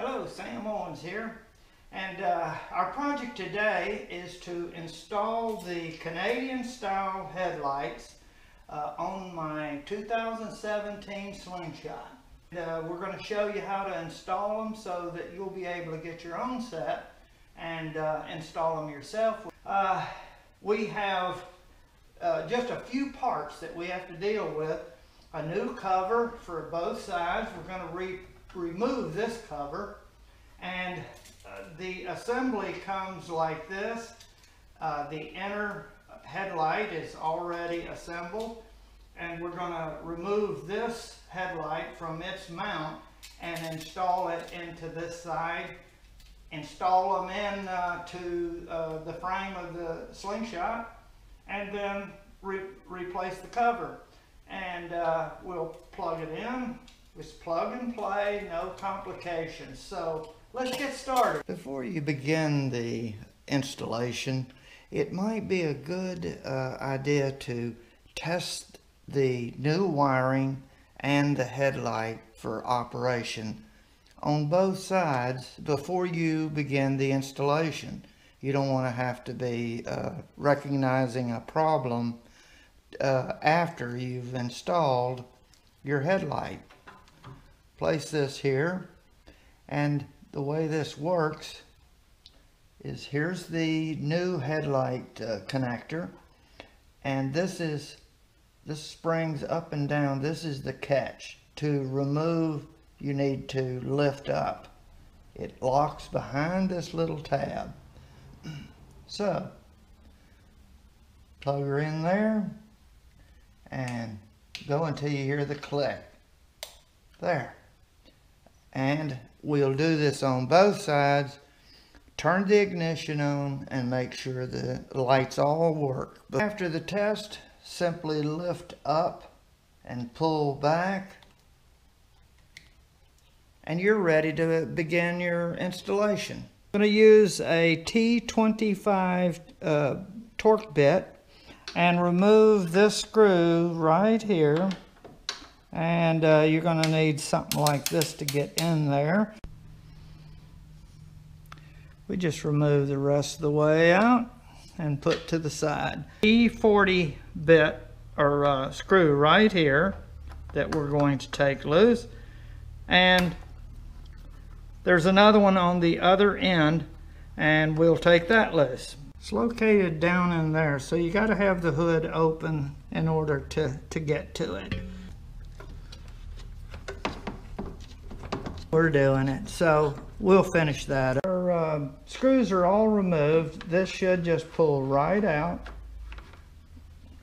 Hello, Sam Owens here. And uh, our project today is to install the Canadian style headlights uh, on my 2017 Slingshot. Uh, we're going to show you how to install them so that you'll be able to get your own set and uh, install them yourself. Uh, we have uh, just a few parts that we have to deal with. A new cover for both sides. We're going to re remove this cover and uh, the assembly comes like this. Uh, the inner headlight is already assembled and we're going to remove this headlight from its mount and install it into this side install them in uh, to uh, the frame of the Slingshot and then re replace the cover and uh, we'll plug it in it's plug and play no complications so let's get started before you begin the installation it might be a good uh, idea to test the new wiring and the headlight for operation on both sides before you begin the installation. You don't want to have to be uh, recognizing a problem uh, after you've installed your headlight. Place this here. And the way this works is here's the new headlight uh, connector. And this is this springs up and down. This is the catch. To remove you need to lift up. It locks behind this little tab. So plug her in there and go until you hear the click. There and we'll do this on both sides turn the ignition on and make sure the lights all work. But after the test, simply lift up and pull back and you're ready to begin your installation. I'm going to use a T25 uh, torque bit and remove this screw right here and uh, you're going to need something like this to get in there we just remove the rest of the way out and put to the side. T40 bit or uh, screw right here that we're going to take loose and there's another one on the other end and we'll take that loose. It's located down in there so you got to have the hood open in order to, to get to it. We're doing it so we'll finish that uh, screws are all removed. This should just pull right out.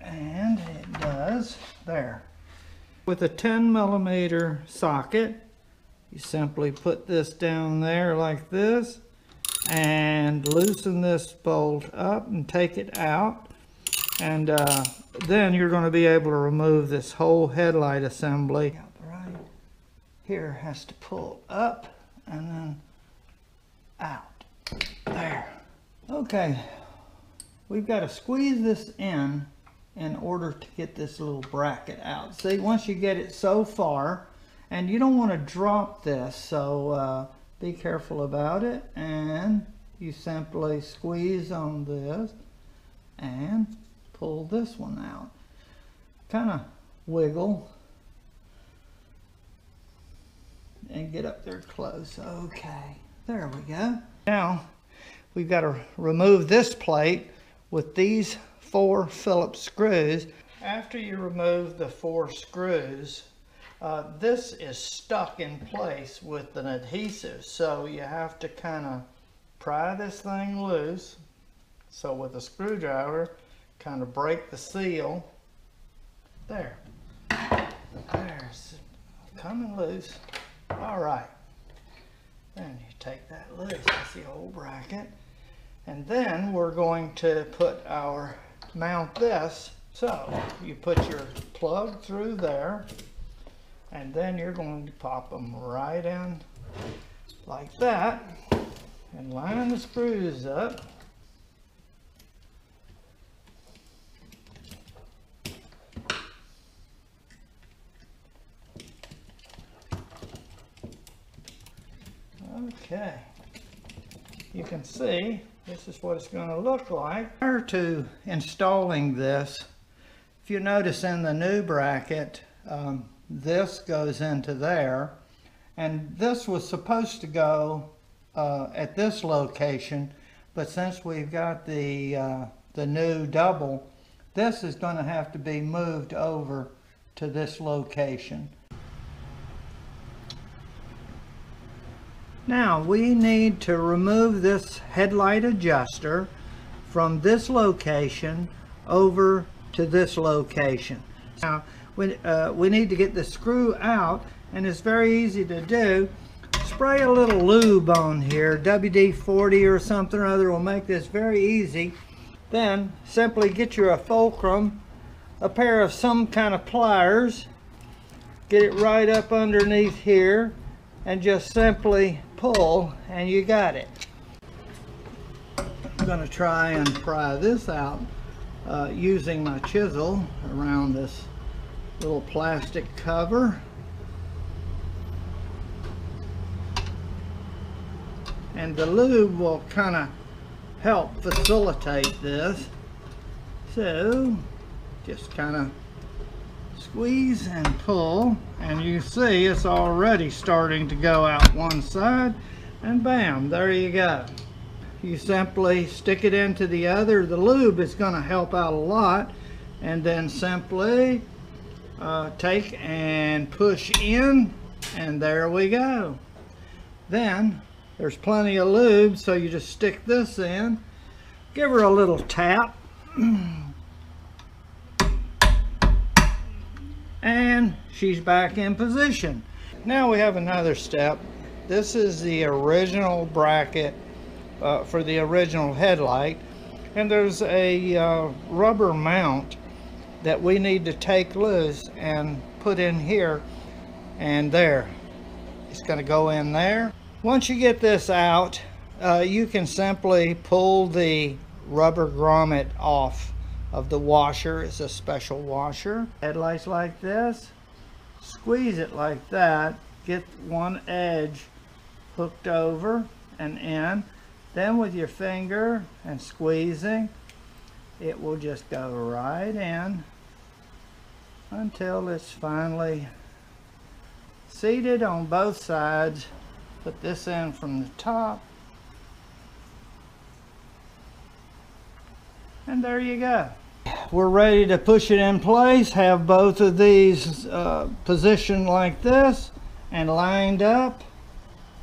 And it does. There. With a 10 millimeter socket, you simply put this down there like this and loosen this bolt up and take it out. And uh, then you're going to be able to remove this whole headlight assembly. Here has to pull up and then out. There. Okay. We've got to squeeze this in in order to get this little bracket out. See, once you get it so far, and you don't want to drop this, so uh, be careful about it. And you simply squeeze on this and pull this one out. Kind of wiggle and get up there close. Okay. There we go. Now, we've got to remove this plate with these four Phillips screws. After you remove the four screws, uh, this is stuck in place with an adhesive, so you have to kind of pry this thing loose. So with a screwdriver, kind of break the seal. There. There's coming loose. All right. Then you take that loose, that's the old bracket. And then we're going to put our, mount this. So you put your plug through there and then you're going to pop them right in like that and line the screws up. Okay. You can see this is what it's going to look like. Prior to installing this, if you notice in the new bracket, um, this goes into there. And this was supposed to go uh, at this location, but since we've got the, uh, the new double, this is going to have to be moved over to this location. Now we need to remove this headlight adjuster from this location over to this location. Now we, uh, we need to get the screw out and it's very easy to do. Spray a little lube on here, WD-40 or something or other will make this very easy. Then simply get your fulcrum, a pair of some kind of pliers, get it right up underneath here and just simply pull and you got it. I'm going to try and pry this out uh, using my chisel around this little plastic cover. And the lube will kind of help facilitate this. So just kind of squeeze and pull and you see it's already starting to go out one side and bam there you go. You simply stick it into the other. The lube is going to help out a lot and then simply uh, take and push in and there we go. Then there's plenty of lube so you just stick this in. Give her a little tap and she's back in position. Now we have another step. This is the original bracket uh, for the original headlight and there's a uh, rubber mount that we need to take loose and put in here and there. It's going to go in there. Once you get this out, uh, you can simply pull the rubber grommet off of the washer. It's a special washer. Headlights like this, squeeze it like that, get one edge hooked over and in. Then with your finger and squeezing, it will just go right in until it's finally seated on both sides. Put this in from the top And there you go. We're ready to push it in place. Have both of these uh, positioned like this and lined up.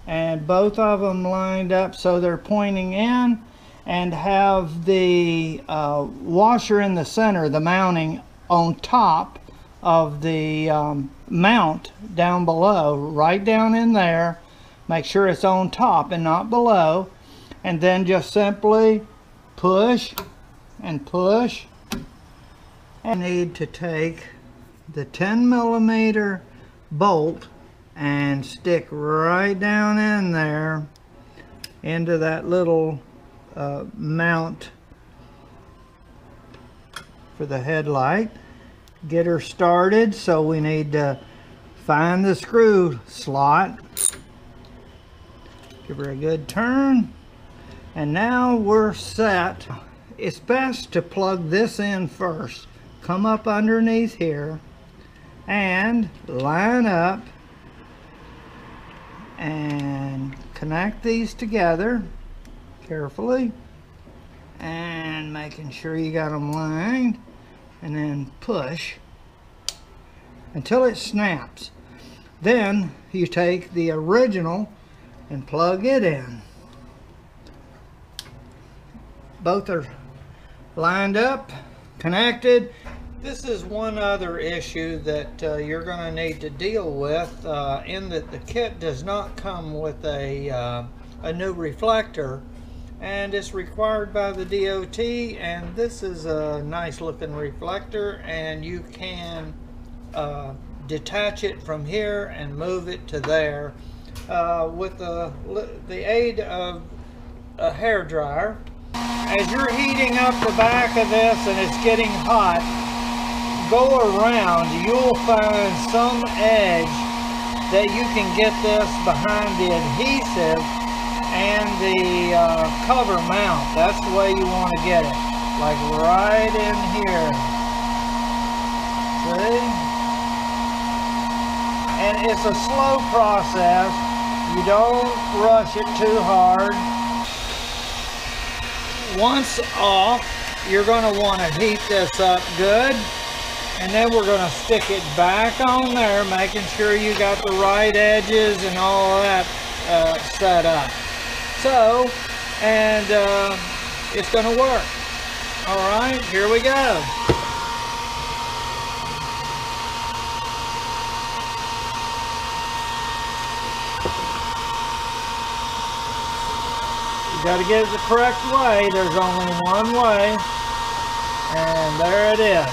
And both of them lined up so they're pointing in. And have the uh, washer in the center, the mounting on top of the um, mount down below, right down in there. Make sure it's on top and not below. And then just simply push and push. I need to take the 10 millimeter bolt and stick right down in there into that little uh, mount for the headlight. Get her started so we need to find the screw slot. Give her a good turn. And now we're set it's best to plug this in first. Come up underneath here and line up and connect these together carefully and making sure you got them lined and then push until it snaps. Then you take the original and plug it in. Both are lined up, connected. This is one other issue that uh, you're going to need to deal with uh, in that the kit does not come with a, uh, a new reflector and it's required by the DOT and this is a nice looking reflector and you can uh, detach it from here and move it to there uh, with the, the aid of a hair dryer as you're heating up the back of this and it's getting hot, go around, you'll find some edge that you can get this behind the adhesive and the uh, cover mount. That's the way you want to get it. Like right in here. See? And it's a slow process. You don't rush it too hard. Once off, you're going to want to heat this up good. And then we're going to stick it back on there, making sure you got the right edges and all that uh, set up. So, and uh, it's going to work. All right, here we go. Got to get it the correct way. There's only one way. And there it is.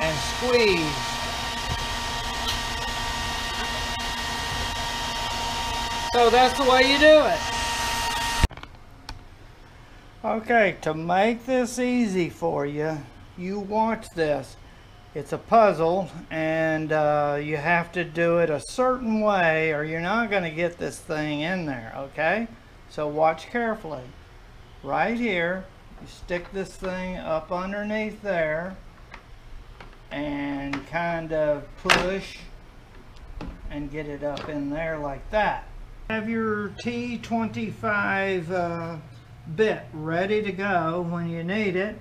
And squeeze. So that's the way you do it. Okay, to make this easy for you, you watch this. It's a puzzle and uh, you have to do it a certain way or you're not going to get this thing in there, okay? So watch carefully. Right here, you stick this thing up underneath there and kind of push and get it up in there like that. Have your T25 uh, bit ready to go when you need it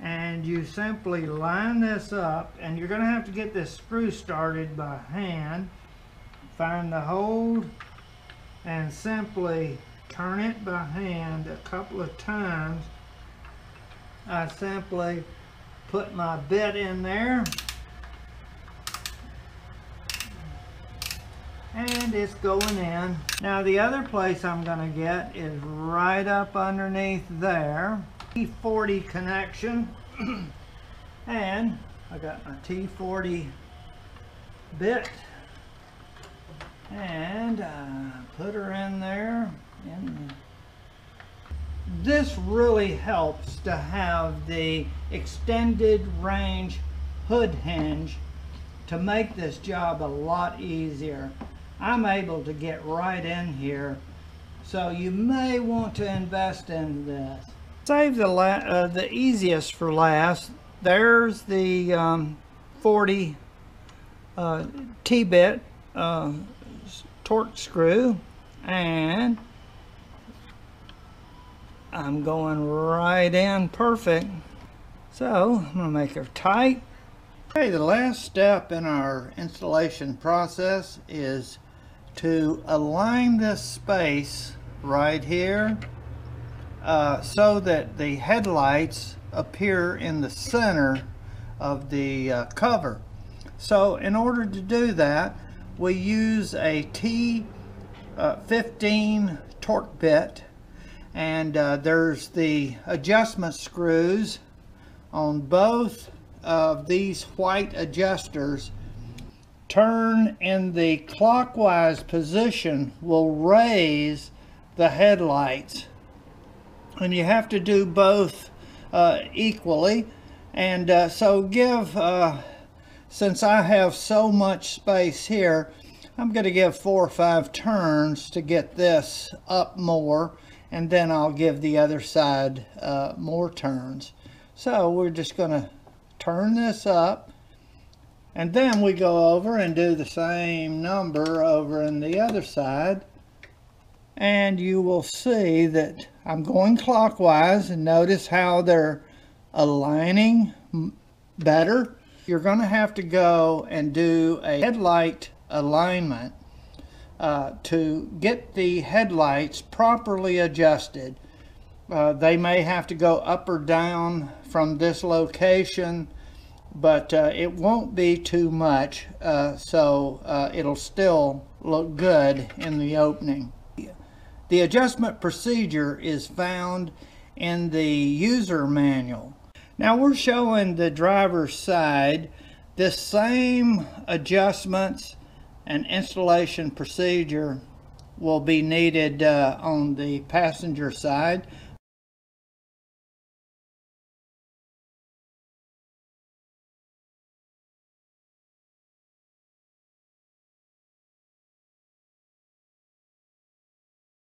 and you simply line this up and you're going to have to get this screw started by hand. Find the hold and simply turn it by hand a couple of times. I simply put my bit in there. And it's going in. Now the other place I'm going to get is right up underneath there T40 connection. And I got my T40 bit. And uh, put her in there. In this really helps to have the extended range hood hinge to make this job a lot easier. I'm able to get right in here. So you may want to invest in this Save the, uh, the easiest for last. There's the um, 40 uh, T-bit uh, torque screw and I'm going right in perfect. So I'm going to make her tight. Okay, the last step in our installation process is to align this space right here uh, so that the headlights appear in the center of the uh, cover. So in order to do that, we use a T15 uh, torque bit and uh, there's the adjustment screws on both of these white adjusters turn in the clockwise position will raise the headlights and you have to do both uh, equally. And uh, so give uh, since I have so much space here I'm going to give four or five turns to get this up more and then I'll give the other side uh, more turns. So we're just going to turn this up and then we go over and do the same number over in the other side and you will see that I'm going clockwise and notice how they're aligning better. You're going to have to go and do a headlight alignment uh, to get the headlights properly adjusted. Uh, they may have to go up or down from this location but uh, it won't be too much uh, so uh, it'll still look good in the opening. The adjustment procedure is found in the user manual. Now we're showing the driver's side this same adjustments and installation procedure will be needed uh, on the passenger side.